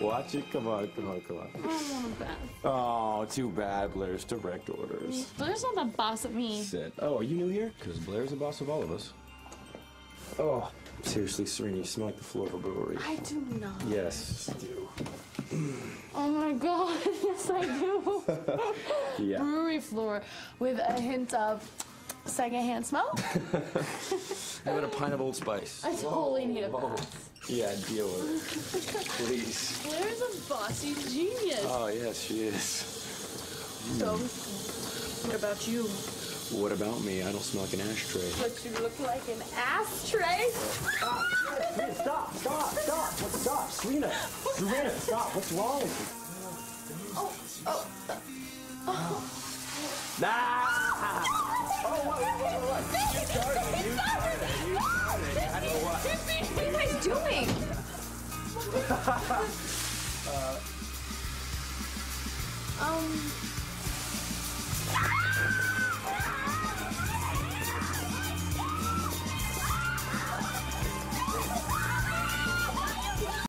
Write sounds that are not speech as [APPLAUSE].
Watch it. Come on, come on, come on. I don't want to. Oh, too bad. Blair's direct orders. Blair's not the boss of me. Sit. Oh, are you new here? Because Blair's the boss of all of us. Oh, seriously, Serena, you smell like the floor of a brewery. I do not. Yes, you do. Oh my god, [LAUGHS] yes I do. [LAUGHS] Yeah. Brewery floor with a hint of secondhand smell. How about a pint of Old Spice? I totally need a pass. Yeah, deal with it. Please. Blair's a bossy genius. Oh, yes, she is. So, what about you? What about me? I don't smell like an ashtray. But you look like an ashtray. Stop! Stop! Stop! Stop! Stop! Serena! Serena, stop! What's wrong with you? Oh, oh. Ah! Oh, what? What? What? what? You started it. You started it. You started it. I don't know what. What are you guys doing? [LAUGHS] [LAUGHS] um,